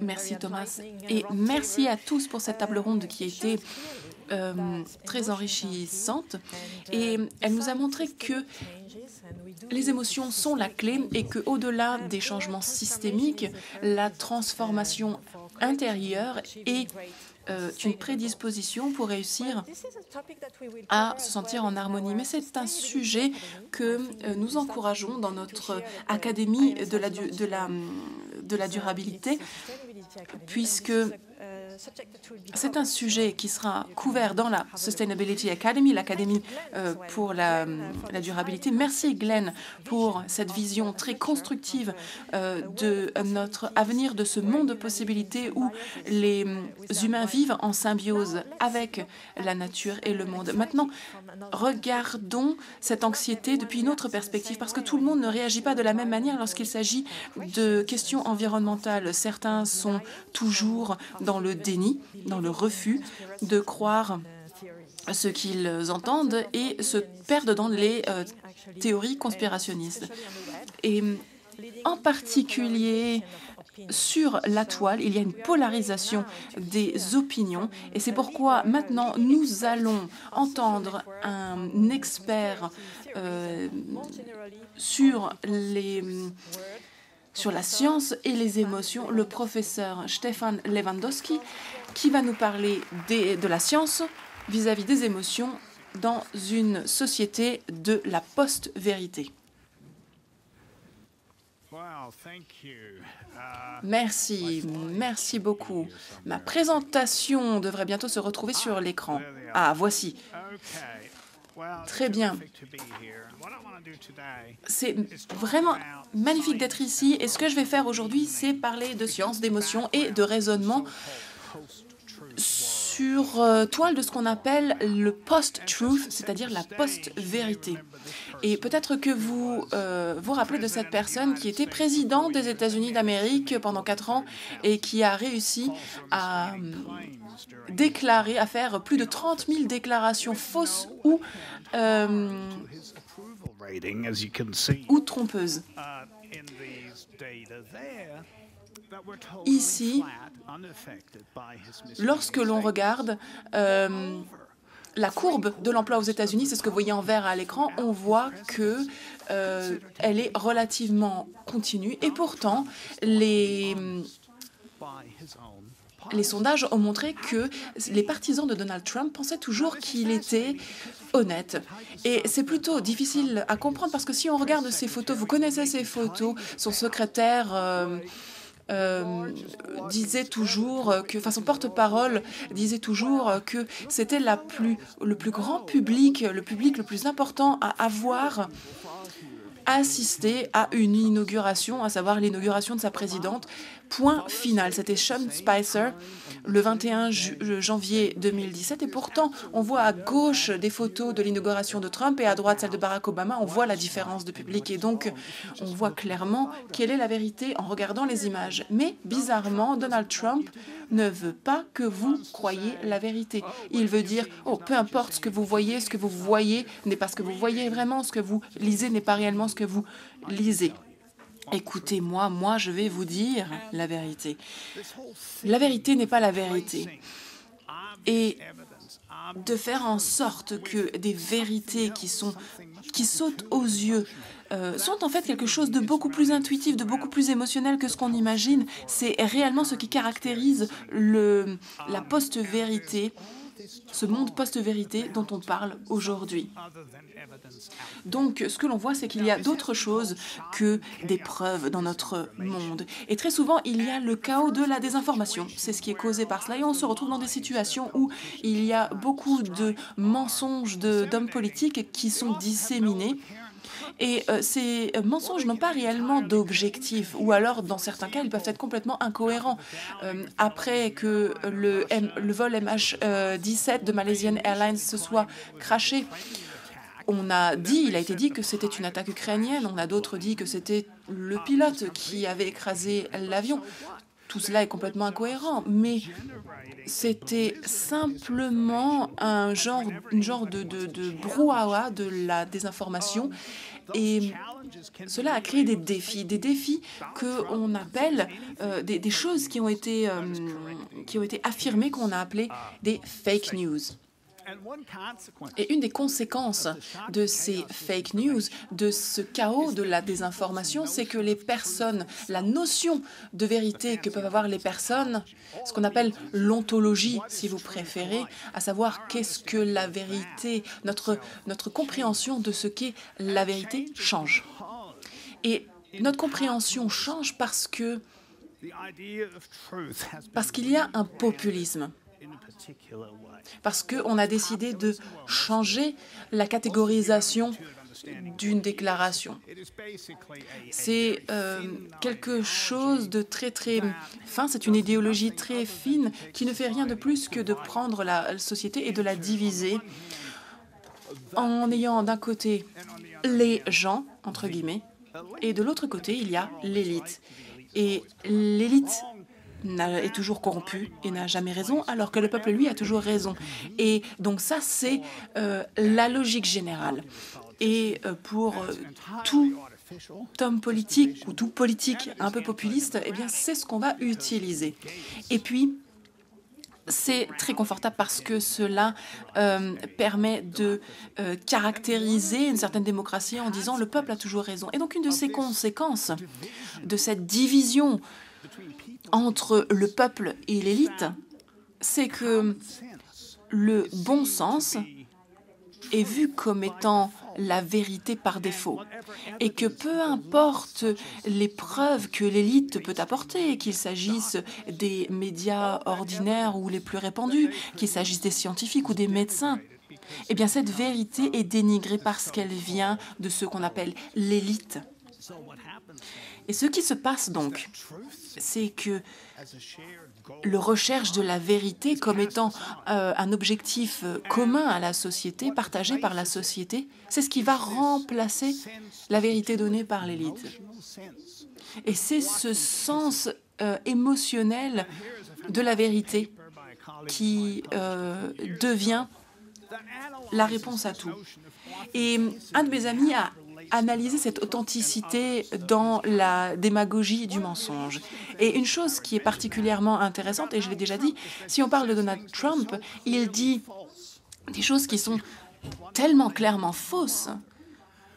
Merci Thomas. et merci à tous pour cette table ronde qui a été euh, très enrichissante. et elle nous a montré que les émotions sont la clé et qu'au-delà des changements systémiques, la transformation intérieure est euh, une prédisposition pour réussir à se sentir en harmonie. Mais c'est un sujet que euh, nous encourageons dans notre Académie de la, de la, de la durabilité, puisque c'est un sujet qui sera couvert dans la Sustainability Academy, l'Académie euh, pour la, durabilité. Merci Glenn pour cette vision très constructive euh, de notre avenir, de ce monde de possibilités où les humains vivent en symbiose avec la nature et le monde. Maintenant, regardons cette anxiété depuis une autre perspective, parce que tout le monde ne réagit pas de la même manière lorsqu'il s'agit de questions environnementales. Certains sont toujours dans le déni, dans le refus de croire ce qu'ils entendent et se perdent dans les euh, théories conspirationnistes. Et en particulier, sur la toile, il y a une polarisation des opinions et c'est pourquoi maintenant nous allons entendre un expert euh, sur les sur la science et les émotions, le professeur Stefan Lewandowski, qui va nous parler de la science vis-à-vis des émotions dans une société de la post-vérité. Merci, merci beaucoup. Ma présentation devrait bientôt se retrouver sur l'écran. Ah, voici. Très bien. C'est vraiment magnifique d'être ici. et ce que je vais faire aujourd'hui, c'est parler de science, d'émotion et de raisonnement sur euh, toile de ce qu'on appelle le post-truth, c'est-à-dire la post-vérité. Et peut-être que vous euh, vous rappelez de cette personne qui était président des États-Unis d'Amérique pendant quatre ans et qui a réussi à euh, déclarer, à faire plus de 30 000 déclarations fausses ou, ou trompeuses. Ici, lorsque l'on regarde euh, la courbe de l'emploi aux États-Unis, c'est ce que vous voyez en vert à l'écran, on voit que euh, elle est relativement continue et pourtant les sondages ont montré que les partisans de Donald Trump pensaient toujours qu'il était honnête. Et c'est plutôt difficile à comprendre parce que si on regarde ces photos, vous connaissez ces photos, son secrétaire... Euh, euh, disait toujours que, enfin son porte-parole disait toujours que c'était la plus, le plus grand public, le public le plus important à avoir assisté à une inauguration, à savoir l'inauguration de sa présidente. Point final. C'était Sean Spicer le 21 janvier 2017. Et pourtant, on voit à gauche des photos de l'inauguration de Trump et à droite celle de Barack Obama. On voit la différence de public. Et donc, on voit clairement quelle est la vérité en regardant les images. Mais bizarrement, Donald Trump ne veut pas que vous croyiez la vérité. Il veut dire, oh, peu importe ce que vous voyez, ce que vous voyez n'est pas ce que vous voyez vraiment, ce que vous lisez n'est pas réellement ce que vous lisez. Écoutez-moi, moi je vais vous dire la vérité. La vérité n'est pas la vérité. Et de faire en sorte que des vérités qui, sont, qui sautent aux yeux euh, sont en fait quelque chose de beaucoup plus intuitif, de beaucoup plus émotionnel que ce qu'on imagine. C'est réellement ce qui caractérise le, la post-vérité ce monde post-vérité dont on parle aujourd'hui. Donc, ce que l'on voit, c'est qu'il y a d'autres choses que des preuves dans notre monde. Et très souvent, il y a le chaos de la désinformation. C'est ce qui est causé par cela. Et on se retrouve dans des situations où il y a beaucoup de mensonges d'hommes politiques qui sont disséminés et euh, ces mensonges n'ont pas réellement d'objectif, ou alors dans certains cas, ils peuvent être complètement incohérents. Euh, après que le, le vol MH17 de Malaysian Airlines se soit craché, on a dit, il a été dit que c'était une attaque ukrainienne, on a d'autres dit que c'était le pilote qui avait écrasé l'avion. Tout cela est complètement incohérent, mais c'était simplement un genre, une genre de, de, de brouhaha de la désinformation et cela a créé des défis, des défis qu'on appelle euh, des, choses qui ont été, euh, qui ont été affirmées qu'on a appelées des fake news. Et une des conséquences de ces fake news, de ce chaos de la désinformation, c'est que les personnes, la notion de vérité que peuvent avoir les personnes, ce qu'on appelle l'ontologie, si vous préférez, à savoir qu'est-ce que la vérité, notre, notre compréhension de ce qu'est la vérité change. Et notre compréhension change parce que parce qu'il y a un populisme parce qu'on a décidé de changer la catégorisation d'une déclaration. C'est euh, quelque chose de très très fin, c'est une idéologie très fine qui ne fait rien de plus que de prendre la société et de la diviser en ayant d'un côté les gens, entre guillemets, et de l'autre côté, il y a l'élite. Et l'élite est toujours corrompu et n'a jamais raison, alors que le peuple, lui, a toujours raison. Et donc ça, c'est euh, la logique générale. Et euh, pour euh, tout homme politique ou tout politique un peu populiste, eh bien, c'est ce qu'on va utiliser. Et puis, c'est très confortable parce que cela permet de caractériser une certaine démocratie en disant le peuple a toujours raison. Et donc une de ces conséquences de cette division entre le peuple et l'élite, c'est que le bon sens est vu comme étant la vérité par défaut et que peu importe les preuves que l'élite peut apporter, qu'il s'agisse des médias ordinaires ou les plus répandus, qu'il s'agisse des scientifiques ou des médecins, eh bien cette vérité est dénigrée parce qu'elle vient de ce qu'on appelle l'élite. Et ce qui se passe donc, c'est que le recherche de la vérité comme étant euh, un objectif euh, commun à la société, partagé par la société, c'est ce qui va remplacer la vérité donnée par l'élite. Et c'est ce sens euh, émotionnel de la vérité qui devient la réponse à tout. Et un de mes amis a analyser cette authenticité dans la démagogie du mensonge. Et une chose qui est particulièrement intéressante, et je l'ai déjà dit, si on parle de Donald Trump, il dit des choses qui sont tellement clairement fausses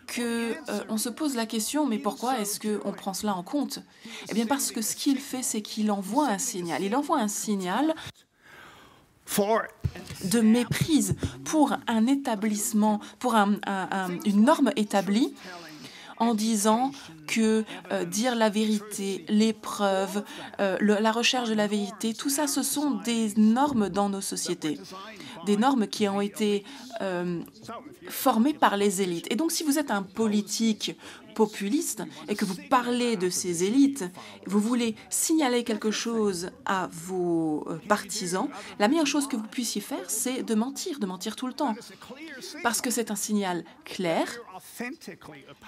que euh, on se pose la question, mais pourquoi est-ce qu'on prend cela en compte? Eh bien parce que ce qu'il fait, c'est qu'il envoie un signal. Il envoie un signal de méprise pour un établissement, pour une norme établie en disant que euh, dire la vérité, les preuves, euh, la recherche de la vérité, tout ça, ce sont des normes dans nos sociétés, des normes qui ont été euh, formées par les élites. Et donc, si vous êtes un politique populiste et que vous parlez de ces élites, vous voulez signaler quelque chose à vos euh, partisans, la meilleure chose que vous puissiez faire, c'est de mentir, de mentir tout le temps. Parce que c'est un signal clair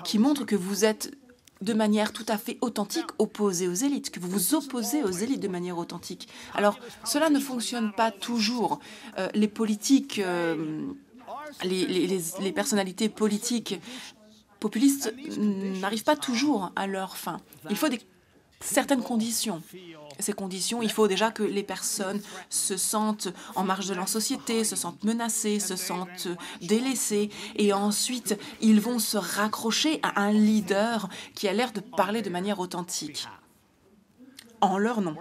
qui montre que vous êtes de manière tout à fait authentique opposé aux élites, que vous vous opposez aux élites de manière authentique. Alors, cela ne fonctionne pas toujours. Euh, les politiques... Euh, les, les, les, personnalités politiques populistes n'arrivent pas toujours à leur fin. Il faut des, certaines conditions. Ces conditions, il faut déjà que les personnes se sentent en marge de la société, se sentent menacées, se sentent délaissées. Et ensuite, ils vont se raccrocher à un leader qui a l'air de parler de manière authentique, en leur nom.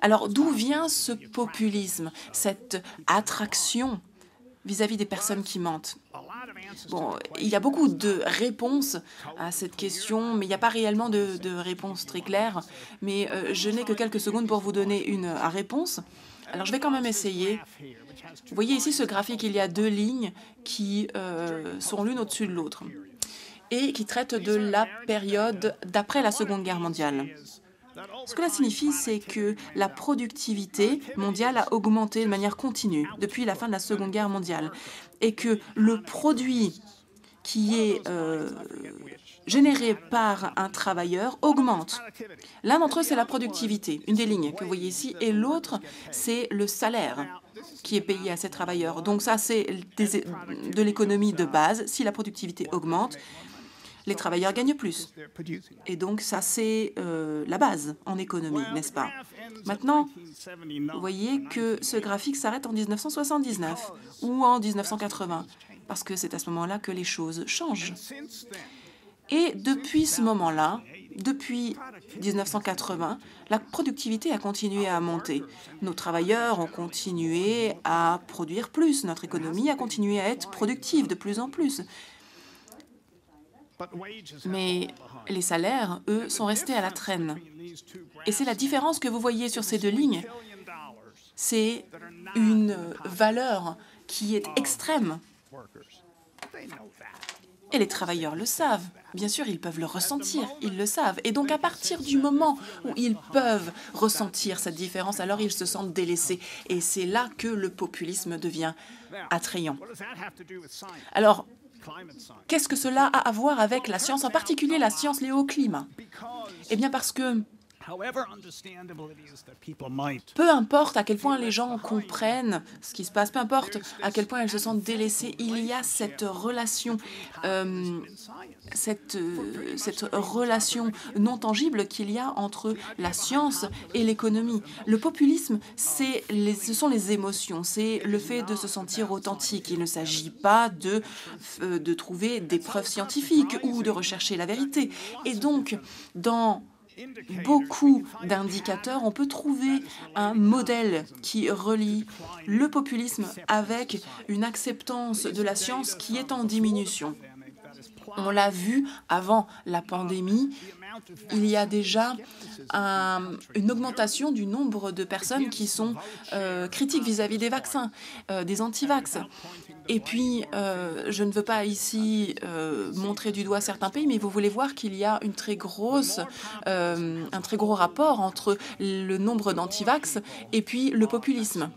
Alors d'où vient ce populisme, cette attraction vis-à-vis des personnes qui mentent Bon, il y a beaucoup de réponses à cette question, mais il n'y a pas réellement de, réponse très claire. Mais euh, je n'ai que quelques secondes pour vous donner une euh, réponse. Alors je vais quand même essayer. Vous voyez ici ce graphique, il y a deux lignes qui euh, sont l'une au-dessus de l'autre et qui traitent de la période d'après la Seconde Guerre mondiale. Ce que cela signifie, c'est que la productivité mondiale a augmenté de manière continue depuis la fin de la Seconde Guerre mondiale et que le produit qui est euh, généré par un travailleur augmente. L'un d'entre eux, c'est la productivité, une des lignes que vous voyez ici, et l'autre, c'est le salaire qui est payé à ces travailleurs. Donc ça, c'est de l'économie de base. Si la productivité augmente, les travailleurs gagnent plus. Et donc ça, c'est euh, la base en économie, n'est-ce pas Maintenant, vous voyez que ce graphique s'arrête en 1979 ou en 1980, parce que c'est à ce moment-là que les choses changent. Et depuis ce moment-là, depuis 1980, la productivité a continué à monter. Nos travailleurs ont continué à produire plus. Notre économie a continué à être productive de plus en plus. Mais les salaires, eux, sont restés à la traîne. Et c'est la différence que vous voyez sur ces deux lignes. C'est une valeur qui est extrême. Et les travailleurs le savent. Bien sûr, ils peuvent le ressentir, ils le savent. Et donc, à partir du moment où ils peuvent ressentir cette différence, alors ils se sentent délaissés. Et c'est là que le populisme devient attrayant. Alors, qu'est-ce que cela a à voir avec la science, en particulier la science liée au climat Eh bien, parce que peu importe à quel point les gens comprennent ce qui se passe, peu importe à quel point elles se sentent délaissées, il y a cette relation, euh, cette, euh, cette relation non tangible qu'il y a entre la science et l'économie. Le populisme, c'est les, ce sont les émotions, c'est le fait de se sentir authentique. Il ne s'agit pas de, euh, de trouver des preuves scientifiques ou de rechercher la vérité. Et donc, dans beaucoup d'indicateurs, on peut trouver un modèle qui relie le populisme avec une acceptance de la science qui est en diminution. On l'a vu avant la pandémie, il y a déjà une augmentation du nombre de personnes qui sont euh, critiques vis-à-vis des vaccins, euh, des antivax. Et puis, euh, je ne veux pas ici montrer du doigt certains pays, mais vous voulez voir qu'il y a un très gros rapport entre le nombre d'antivax et puis le populisme.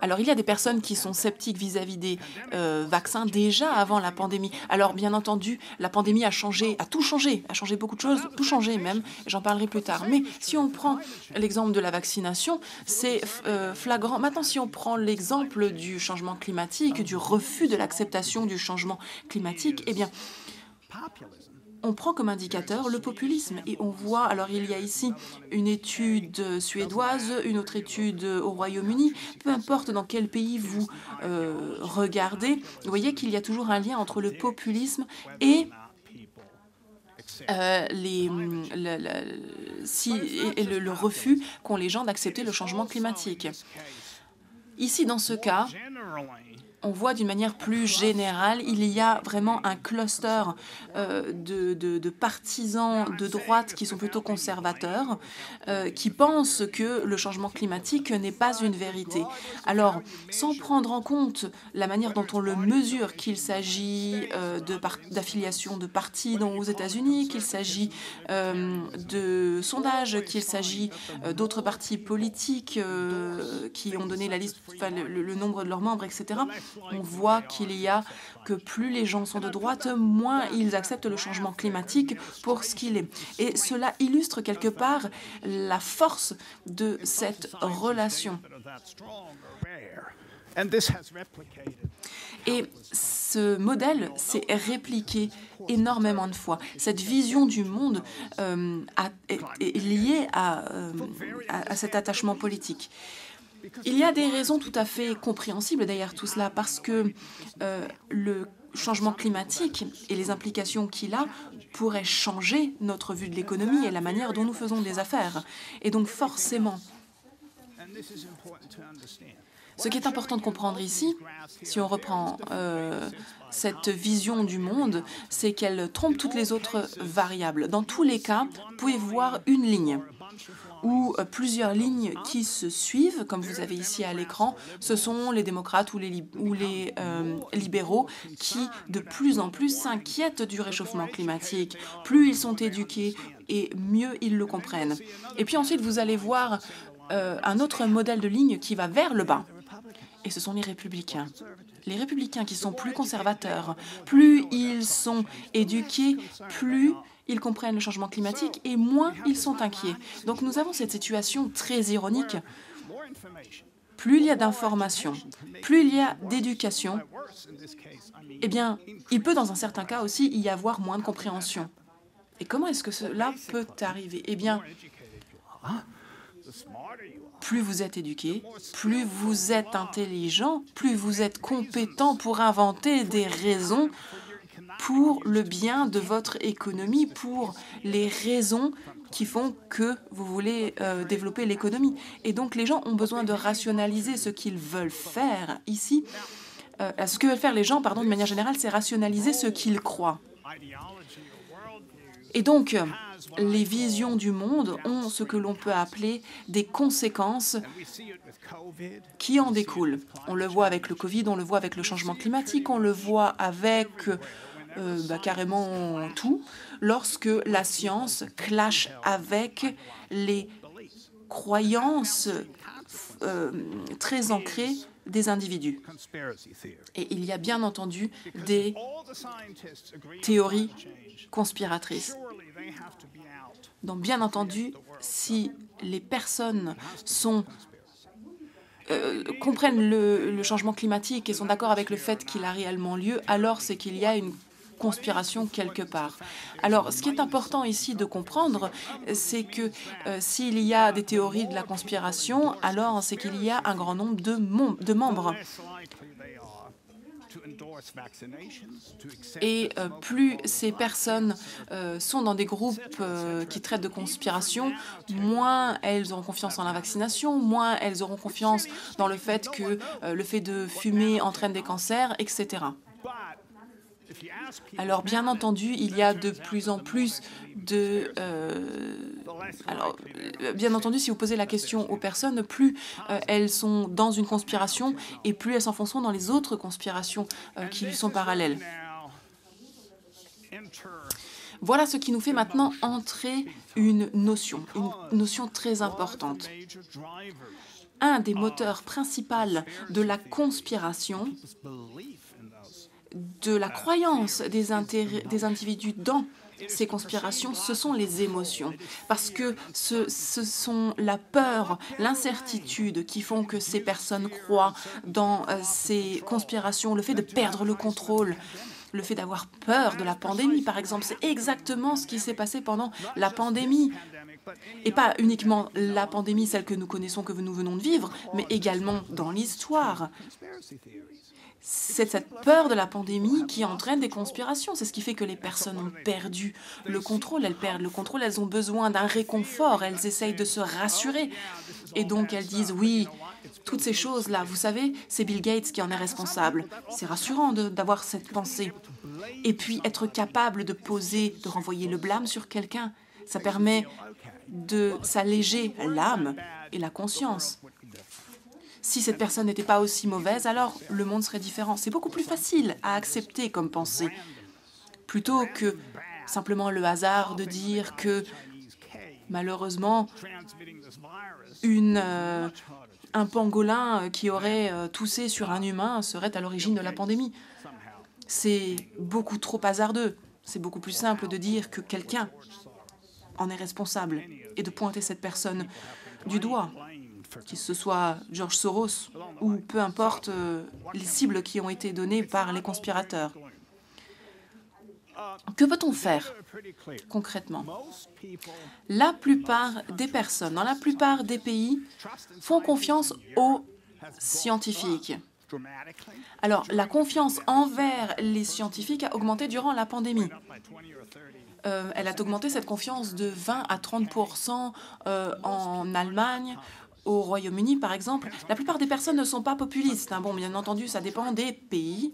Alors il y a des personnes qui sont sceptiques vis-à-vis des euh, vaccins déjà avant la pandémie. Alors bien entendu, la pandémie a changé, a tout changé, a changé beaucoup de choses, tout changé même, j'en parlerai plus tard. Mais si on prend l'exemple de la vaccination, c'est euh, flagrant. Maintenant, si on prend l'exemple du changement climatique, du refus de l'acceptation du changement climatique, eh bien, on prend comme indicateur le populisme et on voit, alors il y a ici une étude suédoise, une autre étude au Royaume-Uni, peu importe dans quel pays vous euh, regardez, vous voyez qu'il y a toujours un lien entre le populisme et euh, et le refus qu'ont les gens d'accepter le changement climatique. Ici, dans ce cas, on voit d'une manière plus générale, il y a vraiment un cluster euh, de, partisans de droite qui sont plutôt conservateurs, euh, qui pensent que le changement climatique n'est pas une vérité. Alors, sans prendre en compte la manière dont on le mesure, qu'il s'agit euh, d'affiliation de partis aux États-Unis, qu'il s'agit de sondages, qu'il s'agit d'autres partis politiques qui ont donné la liste, le nombre de leurs membres, etc on voit qu'il y a que plus les gens sont de droite, moins ils acceptent le changement climatique pour ce qu'il est. Et cela illustre quelque part la force de cette relation. Et ce modèle s'est répliqué énormément de fois. Cette vision du monde euh, est, liée euh, à cet attachement politique. Il y a des raisons tout à fait compréhensibles derrière tout cela, parce que euh, le changement climatique et les implications qu'il a pourraient changer notre vue de l'économie et la manière dont nous faisons des affaires. Et donc forcément, ce qui est important de comprendre ici, si on reprend euh, cette vision du monde, c'est qu'elle trompe toutes les autres variables. Dans tous les cas, vous pouvez voir une ligne ou euh, plusieurs lignes qui se suivent, comme vous avez ici à l'écran. Ce sont les démocrates ou les, euh, libéraux qui de plus en plus s'inquiètent du réchauffement climatique. Plus ils sont éduqués et mieux ils le comprennent. Et puis ensuite, vous allez voir un autre modèle de ligne qui va vers le bas. Et ce sont les républicains. Les républicains qui sont plus conservateurs, plus ils sont éduqués, plus ils comprennent le changement climatique et moins ils sont inquiets. Donc nous avons cette situation très ironique. Plus il y a d'informations, plus il y a d'éducation, eh bien, il peut dans un certain cas aussi y avoir moins de compréhension. Et comment est-ce que cela peut arriver? Eh bien, plus vous êtes éduqué, plus vous êtes intelligent, plus vous êtes compétent pour inventer des raisons pour le bien de votre économie, pour les raisons qui font que vous voulez euh, développer l'économie. Et donc les gens ont besoin de rationaliser ce qu'ils veulent faire ici. Euh, ce que veulent faire les gens, pardon, de manière générale, c'est rationaliser ce qu'ils croient. Et donc, les visions du monde ont ce que l'on peut appeler des conséquences qui en découlent. On le voit avec le Covid, on le voit avec le changement climatique, on le voit avec euh, bah, carrément tout, lorsque la science clash avec les croyances euh, très ancrées des individus. Et il y a bien entendu des théories conspiratrices. Donc bien entendu, si les personnes sont euh, comprennent le, changement climatique et sont d'accord avec le fait qu'il a réellement lieu, alors c'est qu'il y a une conspiration quelque part. Alors, ce qui est important ici de comprendre, c'est que euh, s'il y a des théories de la conspiration, alors c'est qu'il y a un grand nombre de membres. Et euh, plus ces personnes euh, sont dans des groupes qui traitent de conspiration, moins elles auront confiance en la vaccination, moins elles auront confiance dans le fait que le fait de fumer entraîne des cancers, etc. Alors, bien entendu, il y a de plus en plus de... Euh, alors, euh, bien entendu, si vous posez la question aux personnes, plus euh, elles sont dans une conspiration et plus elles s'enfonceront dans les autres conspirations qui lui sont parallèles. Voilà ce qui nous fait maintenant entrer une notion, une notion très importante. Un des moteurs principaux de la conspiration de la croyance des, des individus dans ces conspirations, ce sont les émotions. Parce que ce, sont la peur, l'incertitude qui font que ces personnes croient dans euh, ces conspirations, le fait de perdre le contrôle. Le fait d'avoir peur de la pandémie, par exemple, c'est exactement ce qui s'est passé pendant la pandémie. Et pas uniquement la pandémie, celle que nous connaissons, que nous venons de vivre, mais également dans l'histoire c'est cette peur de la pandémie qui entraîne des conspirations. C'est ce qui fait que les personnes ont perdu le contrôle. Elles perdent le contrôle, elles ont besoin d'un réconfort, elles essayent de se rassurer. Et donc elles disent oui, toutes ces choses-là, vous savez, c'est Bill Gates qui en est responsable. C'est rassurant d'avoir cette pensée. Et puis être capable de poser, de renvoyer le blâme sur quelqu'un, ça permet de s'alléger l'âme et la conscience. Si cette personne n'était pas aussi mauvaise, alors le monde serait différent. C'est beaucoup plus facile à accepter comme pensée, plutôt que simplement le hasard de dire que malheureusement, euh, un pangolin qui aurait euh, toussé sur un humain serait à l'origine de la pandémie. C'est beaucoup trop hasardeux. C'est beaucoup plus simple de dire que quelqu'un en est responsable et de pointer cette personne du doigt qu'il ce soit George Soros ou peu importe euh, les cibles qui ont été données par les conspirateurs. Que peut-on faire concrètement? La plupart des personnes, dans la plupart des pays, font confiance aux scientifiques. Alors, la confiance envers les scientifiques a augmenté durant la pandémie. Euh, elle a augmenté cette confiance de 20 à 30% euh, en Allemagne, au Royaume-Uni, par exemple, la plupart des personnes ne sont pas populistes. Hein. Bon, bien entendu, ça dépend des pays,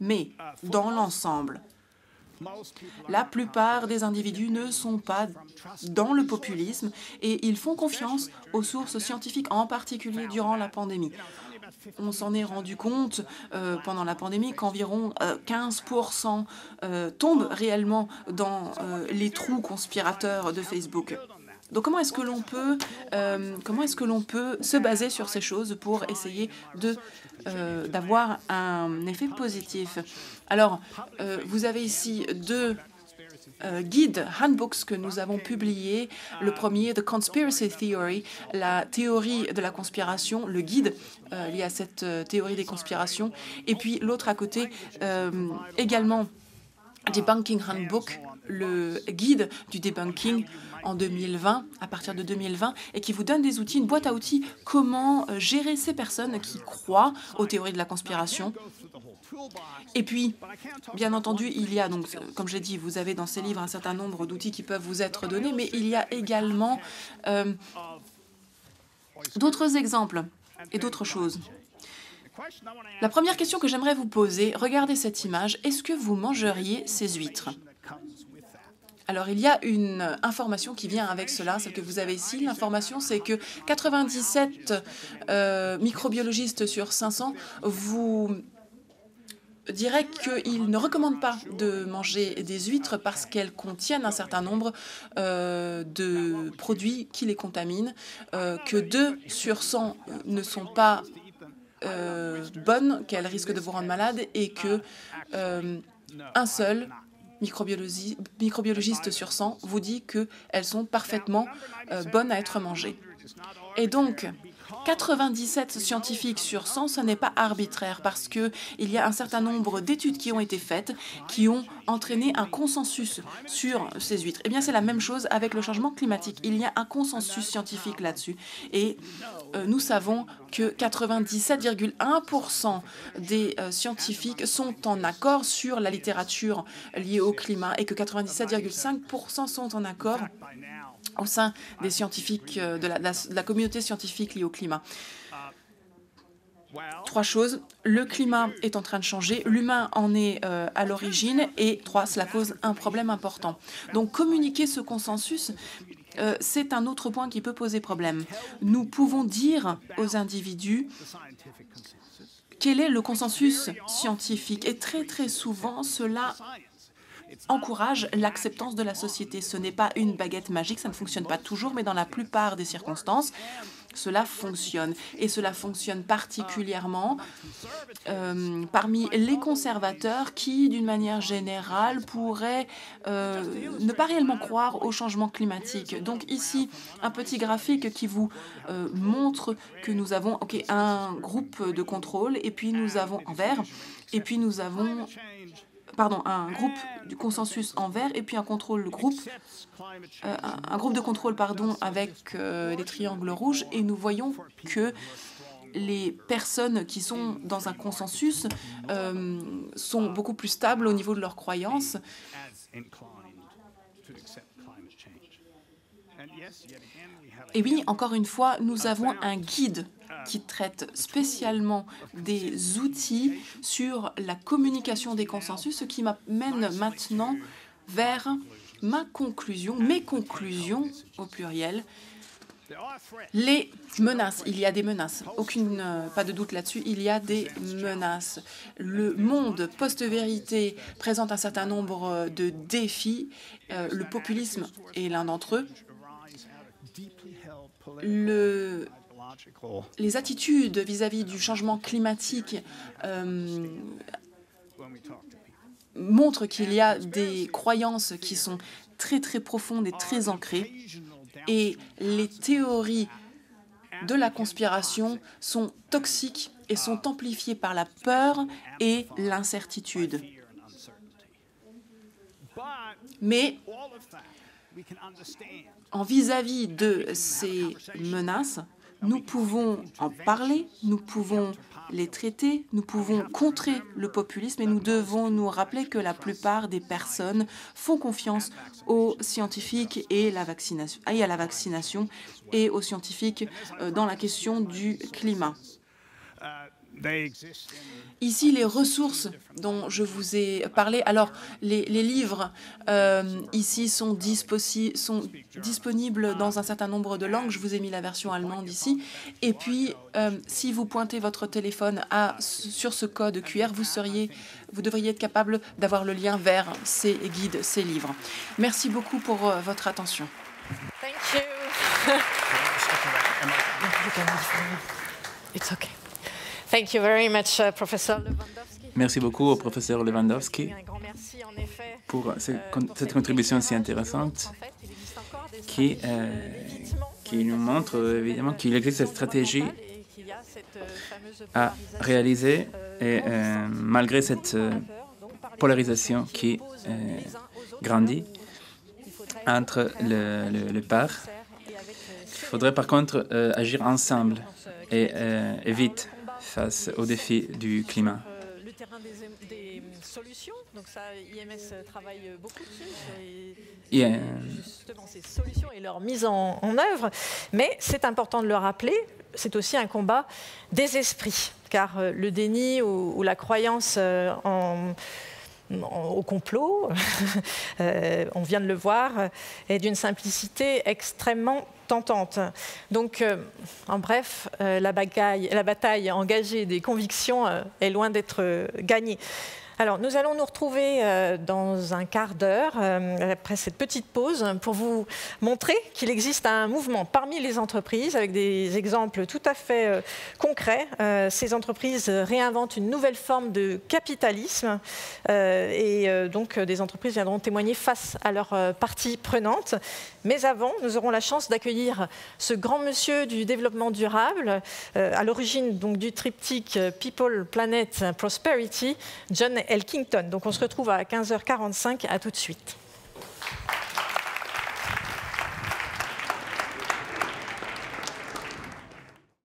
mais dans l'ensemble, la plupart des individus ne sont pas dans le populisme et ils font confiance aux sources scientifiques, en particulier durant la pandémie. On s'en est rendu compte euh, pendant la pandémie qu'environ 15% euh, euh, tombent réellement dans les trous conspirateurs de Facebook. Donc comment est-ce que l'on peut, euh, comment est-ce que l'on peut se baser sur ces choses pour essayer de euh, d'avoir un effet positif? Alors, euh, vous avez ici deux guides, handbooks que nous avons publiés. Le premier, The Conspiracy Theory, la théorie de la conspiration, le guide lié à cette théorie des conspirations. Et puis l'autre à côté, également, Debunking Handbook, le guide du debunking en 2020, à partir de 2020, et qui vous donne des outils, une boîte à outils, comment euh, gérer ces personnes qui croient aux théories de la conspiration. Et puis, bien entendu, il y a, donc, comme je l'ai dit, vous avez dans ces livres un certain nombre d'outils qui peuvent vous être donnés, mais il y a également euh, d'autres exemples et d'autres choses. La première question que j'aimerais vous poser, regardez cette image, est-ce que vous mangeriez ces huîtres? Alors, il y a une information qui vient avec cela, celle que vous avez ici. L'information, c'est que 97 euh, microbiologistes sur 500 vous diraient qu'ils ne recommandent pas de manger des huîtres parce qu'elles contiennent un certain nombre euh, de produits qui les contaminent, euh, que 2 sur 100 ne sont pas bonnes, qu'elles risquent de vous rendre malade et que un seul microbiologiste sur 100 vous dit qu'elles sont parfaitement euh, bonnes à être mangées. Et donc, 97 scientifiques sur 100, ce n'est pas arbitraire parce qu'il y a un certain nombre d'études qui ont été faites qui ont entraîné un consensus sur ces huîtres. Eh bien, c'est la même chose avec le changement climatique. Il y a un consensus scientifique là-dessus. Et euh, nous savons que 97,1% des euh, scientifiques sont en accord sur la littérature liée au climat et que 97,5% sont en accord au sein des scientifiques, euh, de la, communauté scientifique liée au climat. Trois choses. Le climat est en train de changer, l'humain en est euh, à l'origine, et trois, cela cause un problème important. Donc communiquer ce consensus, euh, c'est un autre point qui peut poser problème. Nous pouvons dire aux individus quel est le consensus scientifique, et très très souvent, cela encourage l'acceptance de la société. Ce n'est pas une baguette magique, ça ne fonctionne pas toujours, mais dans la plupart des circonstances, cela fonctionne. Et cela fonctionne particulièrement euh, parmi les conservateurs qui, d'une manière générale, pourraient euh, ne pas réellement croire au changement climatique. Donc ici, un petit graphique qui vous euh, montre que nous avons un groupe de contrôle, et puis nous avons en vert, et puis nous avons pardon, un groupe du consensus en vert et puis un contrôle groupe, euh, un, groupe de contrôle pardon avec euh, les triangles rouges et nous voyons que les personnes qui sont dans un consensus euh, sont beaucoup plus stables au niveau de leurs croyances. Et oui, encore une fois, nous avons un guide qui traite spécialement des outils sur la communication des consensus, ce qui m'amène maintenant vers ma conclusion, mes conclusions au pluriel. Les menaces, il y a des menaces, aucune, euh, pas de doute là-dessus, il y a des menaces. Le monde post-vérité présente un certain nombre de défis. Euh, le populisme est l'un d'entre eux. Le les attitudes vis-à-vis du changement climatique euh, montrent qu'il y a des croyances qui sont très très profondes et très ancrées. Et les théories de la conspiration sont toxiques et sont amplifiées par la peur et l'incertitude. Mais en vis-à-vis -vis de ces menaces, nous pouvons en parler, nous pouvons les traiter, nous pouvons contrer le populisme et nous devons nous rappeler que la plupart des personnes font confiance aux scientifiques et, et à la vaccination et aux scientifiques euh, dans la question du climat. Ici, les ressources dont je vous ai parlé, alors les, livres euh, ici sont, sont, disponibles dans un certain nombre de langues. Je vous ai mis la version allemande ici. Et puis, euh, si vous pointez votre téléphone à, sur ce code QR, vous, seriez, vous devriez être capable d'avoir le lien vers ces guides, ces livres. Merci beaucoup pour euh, votre attention. Thank you. It's okay. Thank you very much, uh, Professor Lewandowski. Merci beaucoup au professeur Lewandowski pour Euh, cette contribution si intéressante qui, euh, euh, qui nous montre euh, évidemment qu'il existe cette stratégie euh, à réaliser euh, et euh, malgré cette euh, polarisation qui euh, grandit entre le, le, euh, Il faudrait par contre euh, agir ensemble euh, et vite face aux défis du climat. Euh, le terrain des, des solutions, donc ça, IMS travaille beaucoup dessus, Et, euh, justement ces solutions et leur mise en, en œuvre. Mais c'est important de le rappeler, c'est aussi un combat des esprits, car euh, le déni ou, ou la croyance euh, en- au complot, euh, on vient de le voir, est d'une simplicité extrêmement tentante. Donc, euh, en bref, euh, la, la bataille engagée des convictions est loin d'être gagnée. Alors, nous allons nous retrouver euh, dans un quart d'heure, euh, après cette petite pause, pour vous montrer qu'il existe un mouvement parmi les entreprises, avec des exemples tout à fait euh, concrets. Ces entreprises réinventent une nouvelle forme de capitalisme, et donc des entreprises viendront témoigner face à leurs parties prenantes. Mais avant, nous aurons la chance d'accueillir ce grand monsieur du développement durable, euh, à l'origine du triptyque People, Planet, Prosperity, John Elkington. Donc on se retrouve à 15h45. À tout de suite.